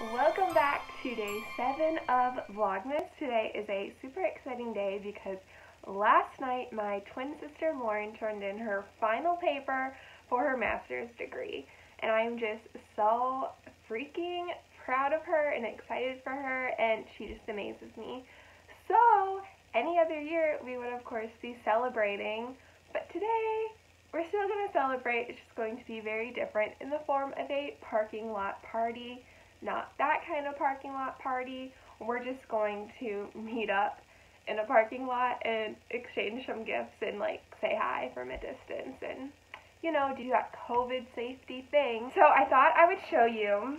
Welcome back to day 7 of Vlogmas. Today is a super exciting day because last night my twin sister Lauren turned in her final paper for her master's degree and I'm just so freaking proud of her and excited for her and she just amazes me. So any other year we would of course be celebrating but today we're still going to celebrate. It's just going to be very different in the form of a parking lot party not that kind of parking lot party. We're just going to meet up in a parking lot and exchange some gifts and like say hi from a distance and you know do that COVID safety thing. So I thought I would show you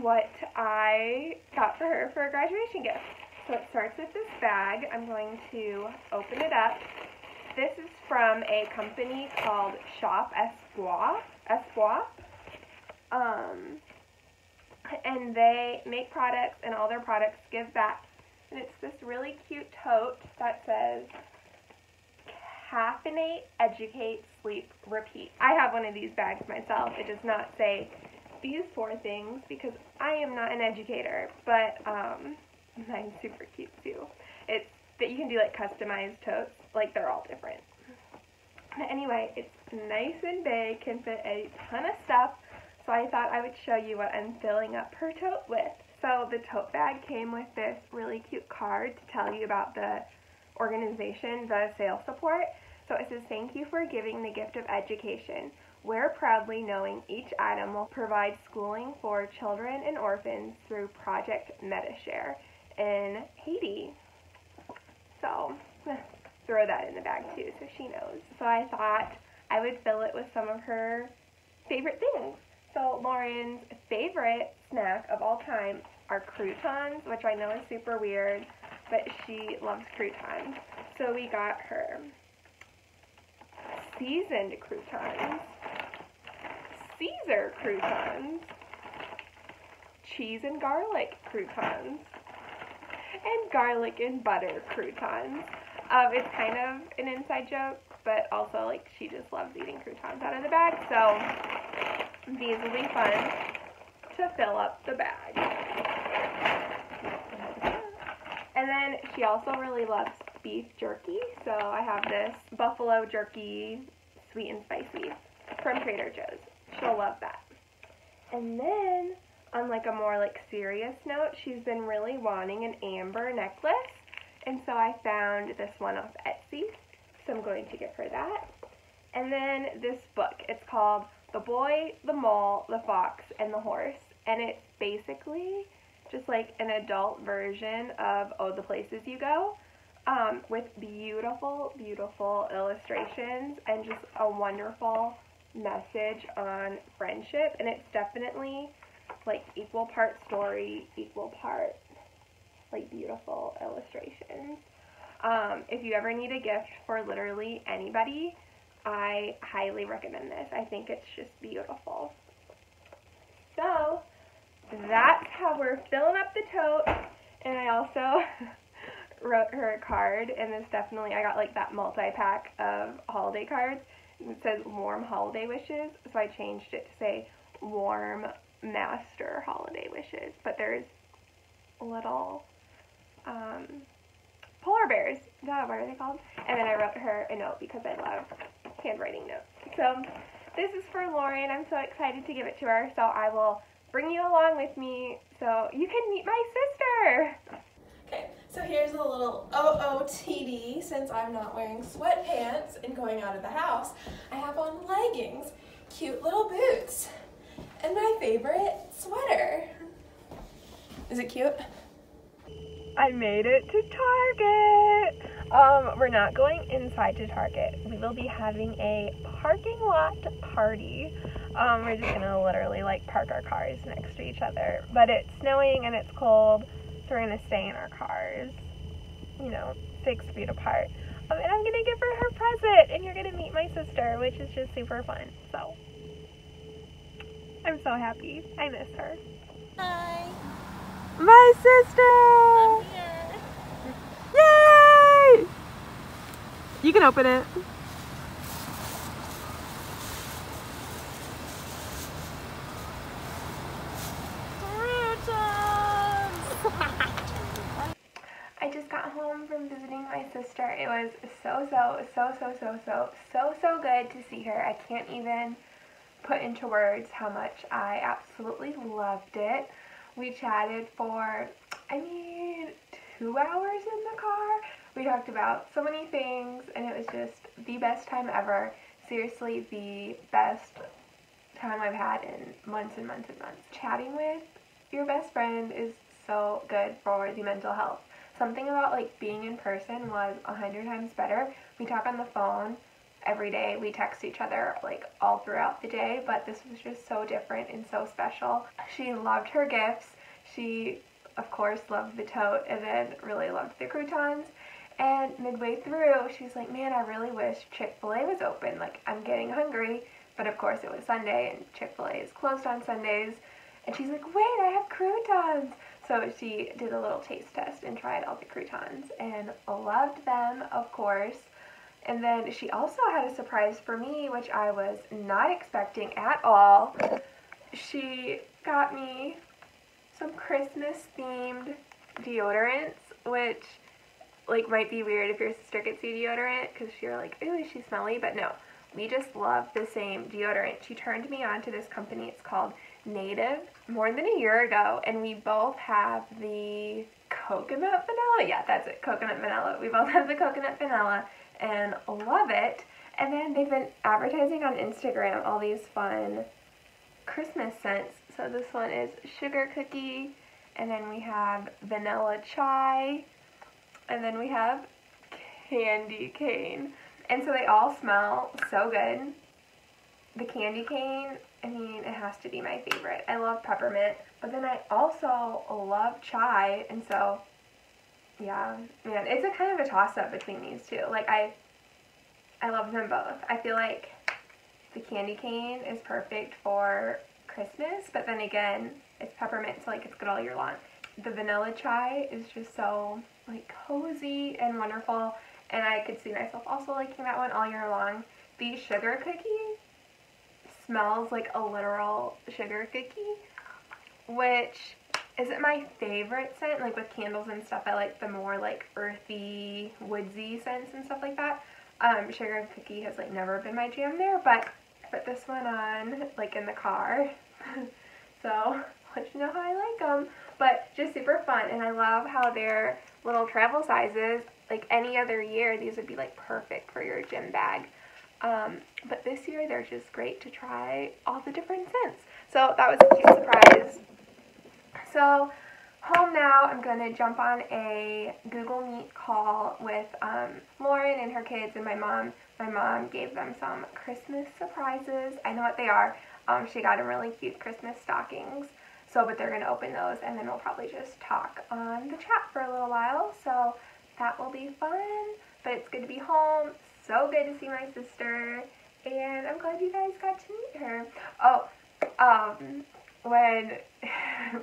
what I got for her for a graduation gift. So it starts with this bag. I'm going to open it up. This is from a company called Shop Espwa. Espwa. Um, and they make products and all their products give back. And it's this really cute tote that says caffeinate, educate, sleep, repeat. I have one of these bags myself. It does not say these four things because I am not an educator, but um, mine's super cute too. It's that you can do like customized totes, like they're all different. But anyway, it's nice and big, can fit a ton of stuff, so I thought I would show you what I'm filling up her tote with. So the tote bag came with this really cute card to tell you about the organization, the sales support. So it says, thank you for giving the gift of education. Wear proudly knowing each item will provide schooling for children and orphans through Project Medishare in Haiti. So throw that in the bag too so she knows. So I thought I would fill it with some of her favorite things. So Lauren's favorite snack of all time are croutons, which I know is super weird, but she loves croutons. So we got her seasoned croutons, Caesar croutons, cheese and garlic croutons, and garlic and butter croutons. Um, it's kind of an inside joke, but also like she just loves eating croutons out of the bag, so these will be fun to fill up the bag. And then she also really loves beef jerky, so I have this buffalo jerky sweet and spicy from Trader Joe's. She'll love that. And then, on like a more like serious note, she's been really wanting an amber necklace, and so I found this one off Etsy, so I'm going to give her that. And then this book, it's called the boy, the mole, the fox, and the horse. And it's basically just like an adult version of Oh, the Places You Go um, with beautiful, beautiful illustrations and just a wonderful message on friendship. And it's definitely like equal part story, equal part like beautiful illustrations. Um, if you ever need a gift for literally anybody, I highly recommend this. I think it's just beautiful. So, that's how we're filling up the tote. And I also wrote her a card, and this definitely, I got like that multi-pack of holiday cards. It says warm holiday wishes, so I changed it to say warm master holiday wishes. But there's little um, polar bears. What are they called? And then I wrote her a note because I love handwriting notes. So this is for Lauren. I'm so excited to give it to her. So I will bring you along with me so you can meet my sister. Okay, so here's a little OOTD since I'm not wearing sweatpants and going out of the house. I have on leggings, cute little boots, and my favorite sweater. Is it cute? I made it to Target. Um, we're not going inside to Target. We will be having a parking lot party. Um, we're just gonna literally like park our cars next to each other. But it's snowing and it's cold, so we're gonna stay in our cars. You know, six feet apart. Um, and I'm gonna give her her present, and you're gonna meet my sister, which is just super fun. So, I'm so happy. I miss her. Hi. My sister! You can open it. I just got home from visiting my sister. It was so, so, so, so, so, so, so, so good to see her. I can't even put into words how much I absolutely loved it. We chatted for, I mean, two hours in the car. We talked about so many things, and it was just the best time ever. Seriously, the best time I've had in months and months and months. Chatting with your best friend is so good for the mental health. Something about like being in person was a hundred times better. We talk on the phone every day. We text each other like all throughout the day, but this was just so different and so special. She loved her gifts. She, of course, loved the tote and then really loved the croutons. And midway through, she's like, man, I really wish Chick fil A was open. Like, I'm getting hungry. But of course, it was Sunday and Chick fil A is closed on Sundays. And she's like, wait, I have croutons. So she did a little taste test and tried all the croutons and loved them, of course. And then she also had a surprise for me, which I was not expecting at all. She got me some Christmas themed deodorants, which like might be weird if your sister gets you deodorant because you're like, ooh, is she smelly? But no, we just love the same deodorant. She turned me on to this company. It's called Native more than a year ago, and we both have the coconut vanilla. Yeah, that's it, coconut vanilla. We both have the coconut vanilla and love it. And then they've been advertising on Instagram all these fun Christmas scents. So this one is sugar cookie, and then we have vanilla chai, and then we have candy cane. And so they all smell so good. The candy cane, I mean, it has to be my favorite. I love peppermint, but then I also love chai, and so, yeah, man, it's a kind of a toss-up between these two. Like, I, I love them both. I feel like the candy cane is perfect for Christmas, but then again, it's peppermint, so like it's good all year long. The vanilla chai is just so like cozy and wonderful, and I could see myself also liking that one all year long. The sugar cookie smells like a literal sugar cookie, which isn't my favorite scent. Like with candles and stuff, I like the more like earthy, woodsy scents and stuff like that. Um, sugar cookie has like never been my jam there, but put this one on like in the car. so let you know how I like them. But just super fun, and I love how they're little travel sizes. Like any other year, these would be like perfect for your gym bag. Um, but this year, they're just great to try all the different scents. So that was a cute surprise. So home now, I'm going to jump on a Google Meet call with um, Lauren and her kids and my mom. My mom gave them some Christmas surprises. I know what they are. Um, she got them really cute Christmas stockings. So, but they're going to open those and then we'll probably just talk on the chat for a little while. So that will be fun. But it's good to be home. So good to see my sister. And I'm glad you guys got to meet her. Oh, um, when...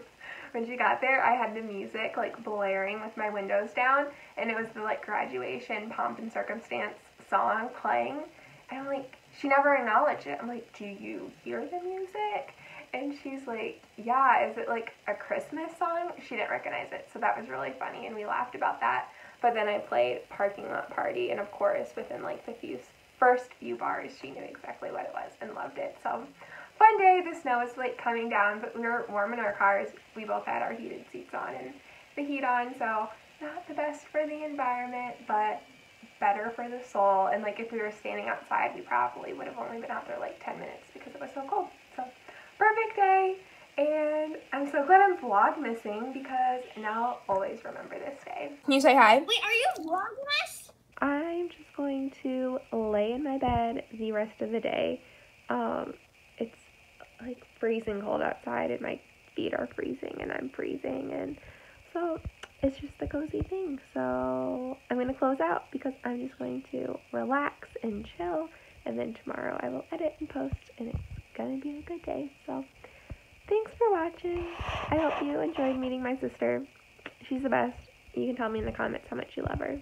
when she got there, I had the music like blaring with my windows down, and it was the like graduation pomp and circumstance song playing. And I'm like, she never acknowledged it. I'm like, do you hear the music? And she's like, yeah, is it like a Christmas song? She didn't recognize it. So that was really funny, and we laughed about that. But then I played Parking Lot Party, and of course, within like the few first few bars, she knew exactly what it was and loved it. So fun day. The snow was like coming down, but we were warm in our cars. We both had our heated seats on and the heat on, so not the best for the environment, but better for the soul. And like if we were standing outside, we probably would have only been out there like 10 minutes because it was so cold. So perfect day. And I'm so glad I'm vlogmasing because now I'll always remember this day. Can you say hi? Wait, are you vlogmas? I'm just going to lay in my bed the rest of the day. Um, it's like freezing cold outside and my feet are freezing and I'm freezing and so it's just the cozy thing. So I'm going to close out because I'm just going to relax and chill and then tomorrow I will edit and post and it's going to be a good day. So thanks for watching. I hope you enjoyed meeting my sister. She's the best. You can tell me in the comments how much you love her.